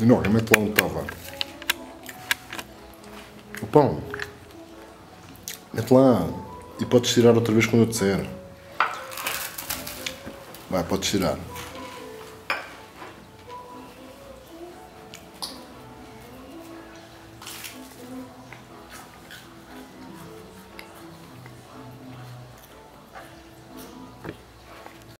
Não, mete lá onde estava. O pão. Mete lá. E podes tirar outra vez quando eu disser. Vai, podes tirar.